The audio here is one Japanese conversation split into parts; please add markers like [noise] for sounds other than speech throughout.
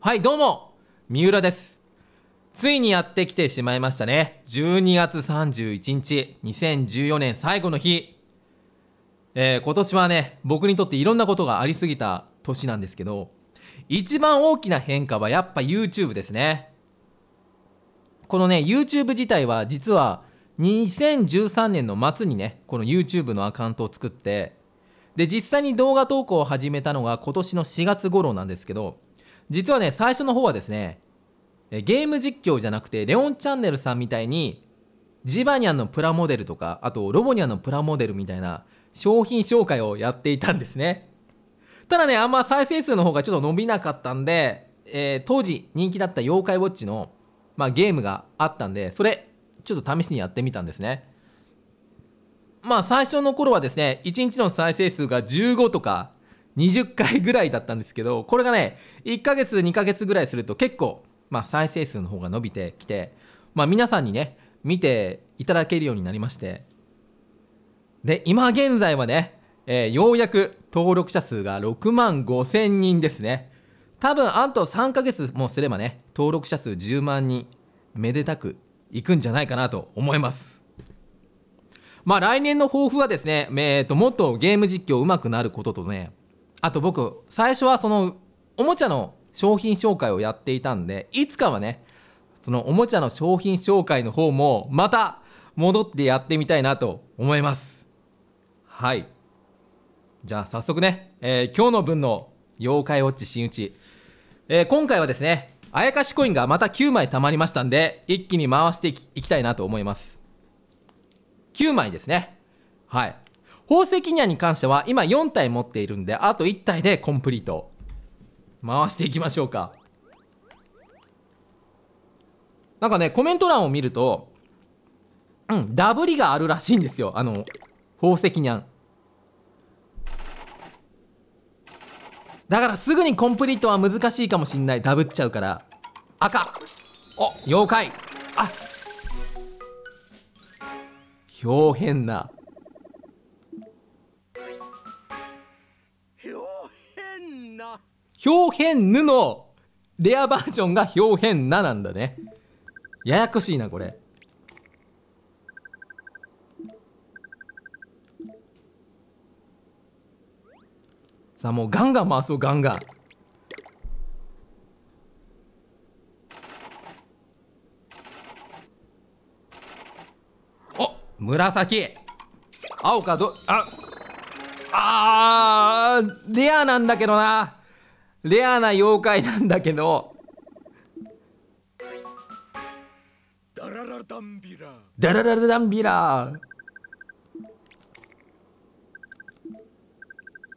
はいどうも。三浦です。ついにやってきてしまいましたね。12月31日2014年最後の日。えー、今年はね僕にとっていろんなことがありすぎた年なんですけど一番大きな変化はやっぱ YouTube ですね。このね YouTube 自体は実は2013年の末にねこの YouTube のアカウントを作ってで実際に動画投稿を始めたのが今年の4月頃なんですけど実はね最初の方はですねゲーム実況じゃなくてレオンチャンネルさんみたいにジバニャンのプラモデルとかあとロボニャンのプラモデルみたいな商品紹介をやっていたんですね。ただねあんま再生数の方がちょっと伸びなかったんで、えー、当時人気だった妖怪ウォッチの、まあ、ゲームがあったんでそれちょっと試しにやってみたんですね。まあ最初の頃はですね1日の再生数が15とか20回ぐらいだったんですけどこれがね1ヶ月2ヶ月ぐらいすると結構、まあ、再生数の方が伸びてきて、まあ、皆さんにね見ていただけるようになりまして。で今現在はね、えー、ようやく登録者数が6万5千人ですね。多分あと3ヶ月もすればね登録者数10万人めでたくいくんじゃないかなと思います。まあ来年の抱負はですね、えーと、もっとゲーム実況上手くなることとねあと僕最初はそのおもちゃの商品紹介をやっていたんでいつかはねそのおもちゃの商品紹介の方もまた戻ってやってみたいなと思います。はい。じゃあ早速ね、えー、今日の分の妖怪ウォッチ新打ち、えー、今回はですねあやかしコインがまた9枚貯まりましたんで一気に回していきたいなと思います。9枚ですね。はい。宝石ニャンに関しては今4体持っているんであと1体でコンプリート回していきましょうか。なんかねコメント欄を見るとうんダブりがあるらしいんですよ。あの宝石ニャン。だからすぐにコンプリートは難しいかもしんない。ダブっちゃうから。赤。お妖怪。あ表変な。表変ぬのレアバージョンが表変ななんだね。ややこしいなこれ。さあもうガンガン回そうガンガン。お紫。青かどああーレアなんだけどな。レアな妖怪なんだけど。ダララダンビラダララダンビラ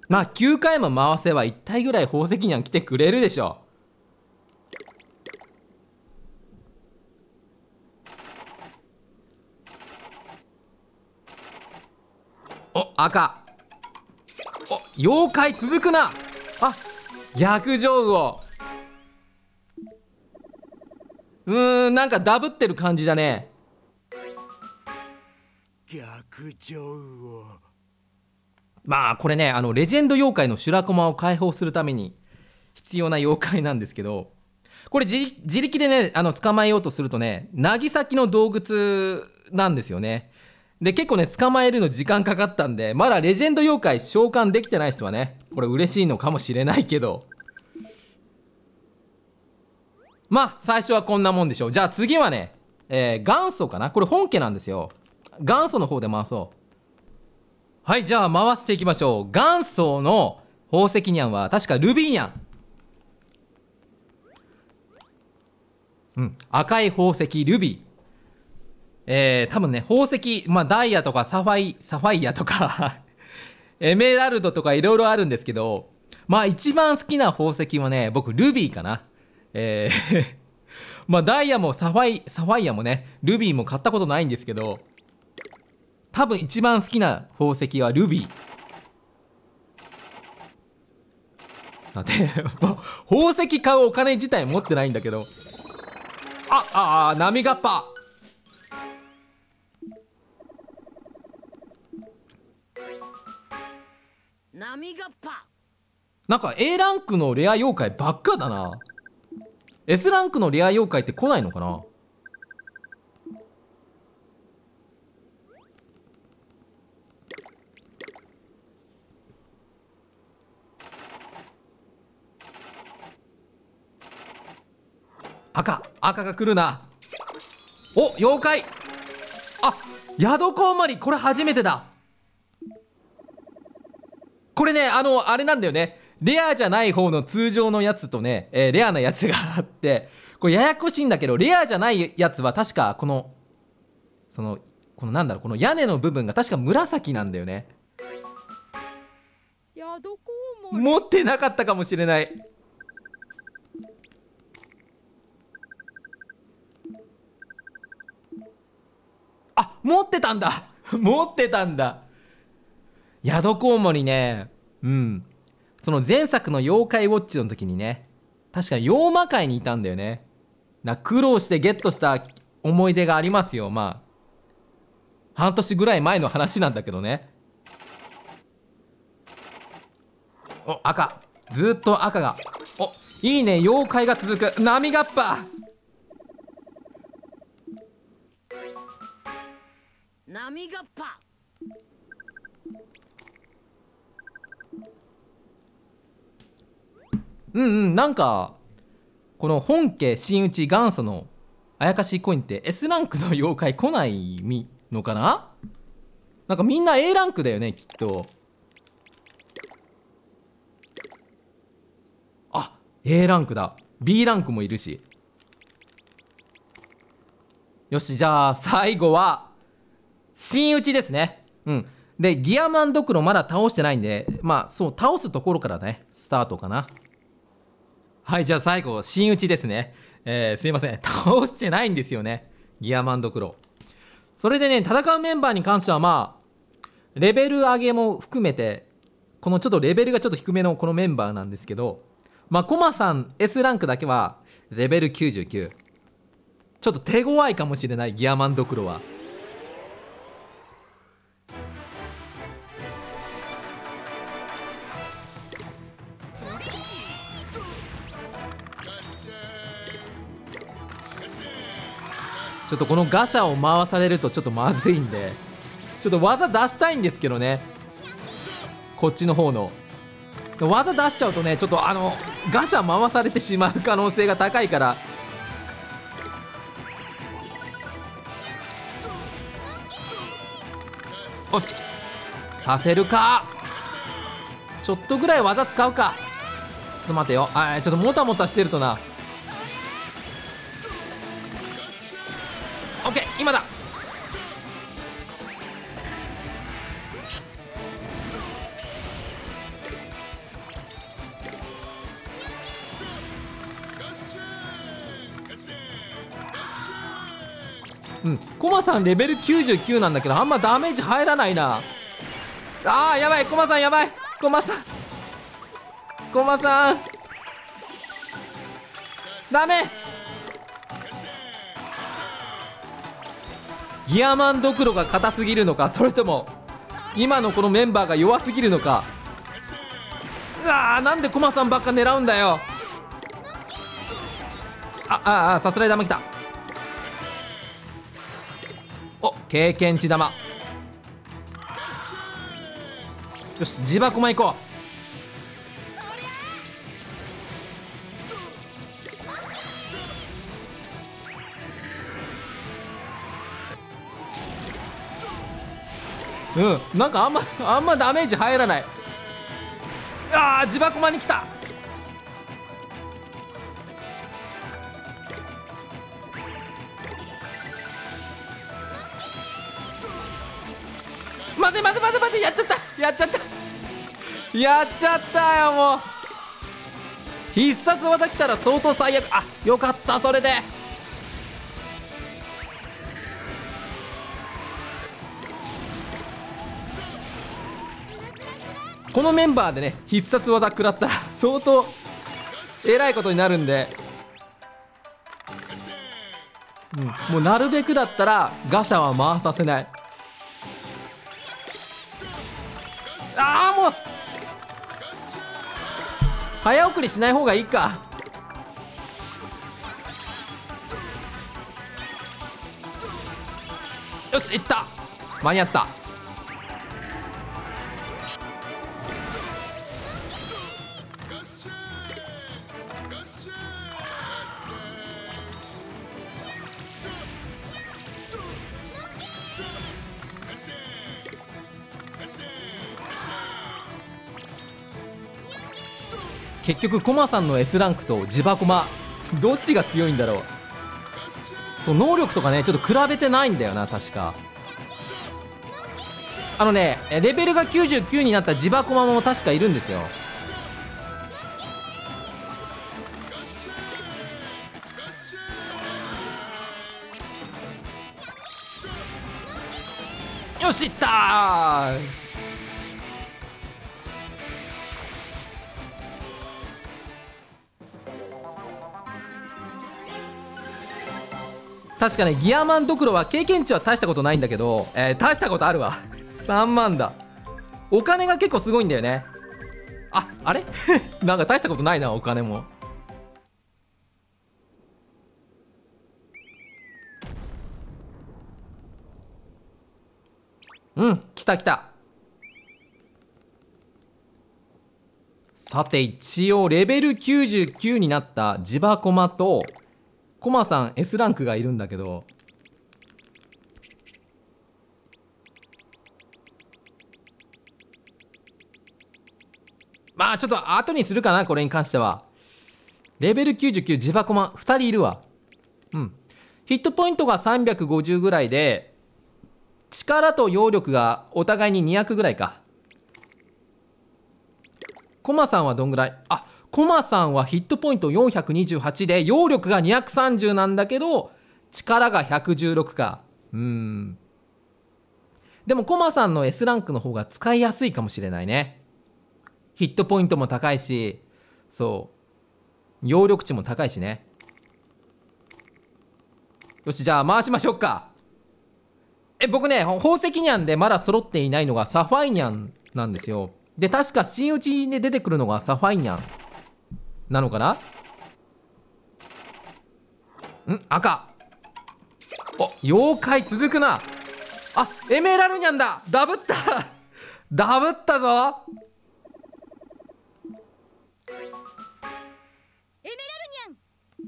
まあ9回も回せば1体ぐらい宝石には来てくれるでしょ。お赤。お妖怪続くな。あ逆上魚うーんなんかダブってる感じだね。逆上魚まあこれねあのレジェンド妖怪の修羅駒を解放するために必要な妖怪なんですけどこれ自力でねあの捕まえようとするとね渚の洞窟なんですよねで結構ね捕まえるの時間かかったんでまだレジェンド妖怪召喚できてない人はねこれ嬉しいのかもしれないけど。まあ最初はこんなもんでしょう。じゃあ次はね、えー、元祖かな？これ本家なんですよ。元祖の方で回そう。はいじゃあ回していきましょう。元祖の宝石ニャンは確かルビーニャン。うん赤い宝石ルビー。えー、多分ね宝石、まあ、ダイヤとかサファイサファイアとか [laughs] エメラルドとかいろいろあるんですけどまあ一番好きな宝石はね僕ルビーかな。えー [laughs] まあダイヤもサファイサファイアもねルビーも買ったことないんですけど多分一番好きな宝石はルビー。さて [laughs] 宝石買うお金自体持ってないんだけど。あああ波がっぱ。なんか A ランクのレア妖怪ばっかだな。S ランクのレア妖怪って来ないのかな？赤赤が来るな。お妖怪。あヤドコウモリこれ初めてだ。これねあのあれなんだよね。レアじゃない方の通常のやつとね、えー、レアなやつがあってこれややこしいんだけどレアじゃないやつは確かこのそのこのなんだろうこの屋根の部分が確か紫なんだよね。持ってなかったかもしれない。あ持ってたんだ。持ってたんだ。宿コウモリねうん。その前作の妖怪ウォッチの時にね確かに妖魔界にいたんだよね。な苦労してゲットした思い出がありますよ。まあ半年ぐらい前の話なんだけどね。お赤。ずっと赤が。おいいね。妖怪が続く。波ガッパ波ガッパうんうん。なんかこの本家真打ち元祖のあやかしコインって S ランクの妖怪来ないのかな？なんかみんな A ランクだよねきっと。あ A ランクだ。B ランクもいるし。よしじゃあ最後は真打ちですね。うん。でギアマンドクロまだ倒してないんでまあそう倒すところからねスタートかな。はいじゃあ最後真打ちですね。えー、すいません。倒してないんですよね。ギアマンドクロそれでね戦うメンバーに関してはまあレベル上げも含めてこのちょっとレベルがちょっと低めのこのメンバーなんですけどまあコマさん S ランクだけはレベル99ちょっと手強いかもしれないギアマンドクロは。ちょっとこのガシャを回されるとちょっとまずいんでちょっと技出したいんですけどね。こっちの方の。技出しちゃうとねちょっとあのガシャ回されてしまう可能性が高いから。よしさせるか。ちょっとぐらい技使うか。ちょっと待てよ。あちょっともたもたしてるとな。今だ。うん。コマさんレベル99なんだけどあんまダメージ入らないな。あーやばい。コマさんやばい。コマさん。コマさん。ダメ。ギアマンドクロが硬すぎるのかそれとも今のこのメンバーが弱すぎるのか。うわーなんでコマさんばっか狙うんだよ。あああさすらい玉きた。お経験値玉。よし自爆駒行こう。うん。なんかあんまあんまダメージ入らない。あー自爆間に来た。待て待て待て待てやっちゃった。やっちゃった。やっちゃったよもう。必殺技来たら相当最悪。あよかったそれで。このメンバーでね必殺技食らったら相当えらいことになるんで、うん、もうなるべくだったらガシャは回させない。ああもう。早送りしない方がいいか。よしいった。間に合った。結局コマさんの S ランクとジバコマどっちが強いんだろう。そう能力とかねちょっと比べてないんだよな確か。あのねレベルが99になったジバコマも確かいるんですよ。よしいった確かねギアマンドクロは経験値は大したことないんだけど、えー、大したことあるわ。[laughs] 3万だ。お金が結構すごいんだよね。ああれ？[laughs] なんか大したことないなお金も。うん来た来た。さて一応レベル99になったジバコマとコマさん S ランクがいるんだけど。まあちょっと後にするかなこれに関しては。レベル99ジバコマ。2人いるわ。うん。ヒットポイントが350ぐらいで力と揚力がお互いに200ぐらいか。コマさんはどんぐらい？あコマさんはヒットポイント428で揚力が230なんだけど力が116か。うん。でもコマさんの S ランクの方が使いやすいかもしれないね。ヒットポイントも高いしそう。揚力値も高いしね。よしじゃあ回しましょうか。え僕ね宝石ニャンでまだ揃っていないのがサファイニャンなんですよ。で確か真打ちで出てくるのがサファイニャン。なのかな？ん？赤。お妖怪続くな。あエメラルニャンだ。ダブった。[laughs] ダブったぞ。エメラルニ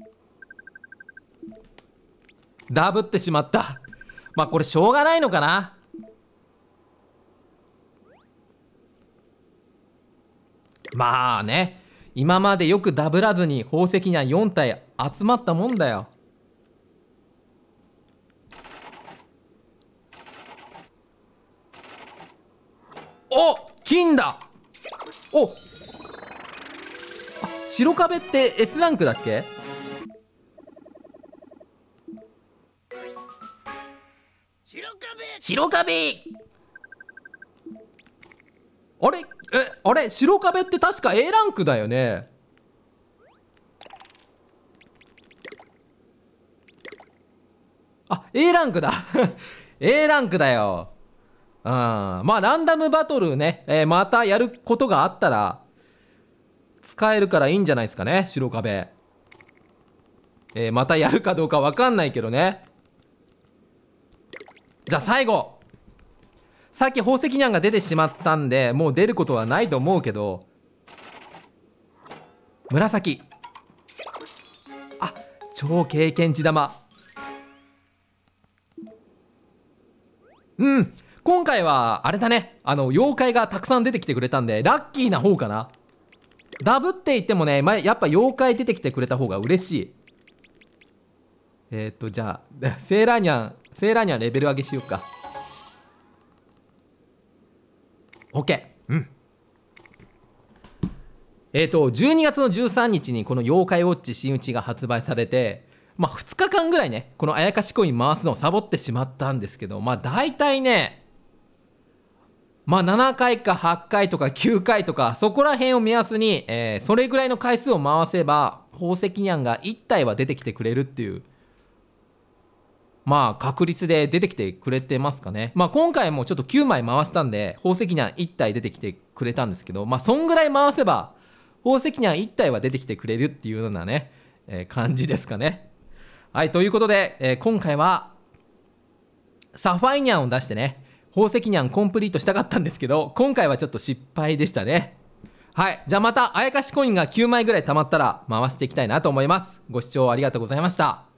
ャン。ダブってしまった。まあこれしょうがないのかな？まあね今までよくダブらずに宝石には4体集まったもんだよ。お金だ。お。あ白壁って S ランクだっけ？白壁。白壁。あれ？えあれ？白壁って確か A ランクだよね。あ A ランクだ。[laughs] A ランクだよ。うん。まあランダムバトルね、えーまたやることがあったら使えるからいいんじゃないですかね白壁。えーまたやるかどうか分かんないけどね。じゃあ最後。さっき宝石ニャンが出てしまったんでもう出ることはないと思うけど紫。あ超経験値玉。うん今回はあれだね。あの妖怪がたくさん出てきてくれたんでラッキーな方かな。ダブって言ってもね、まあ、やっぱ妖怪出てきてくれた方が嬉しい。えー、っとじゃあ [laughs] セーラーニャンセーラーニャンレベル上げしようか。OK うん。えっ、と12月の13日にこの「妖怪ウォッチ新打ち」が発売されてまあ2日間ぐらいねこのあやかしコイン回すのをサボってしまったんですけどまあ大体ねまあ7回か8回とか9回とかそこら辺を目安に、えーそれぐらいの回数を回せば宝石ニャンが1体は出てきてくれるっていうまあ確率で出てきてくれてますかね。まあ今回もちょっと9枚回したんで宝石ニャン1体出てきてくれたんですけどまあそんぐらい回せば宝石ニャン1体は出てきてくれるっていうようなね、えー感じですかね。はいということで、えー今回はサファイニャンを出してね宝石ニャンコンプリートしたかったんですけど今回はちょっと失敗でしたね。はいじゃあまたあやかしコインが9枚ぐらい貯まったら回していきたいなと思います。ご視聴ありがとうございました。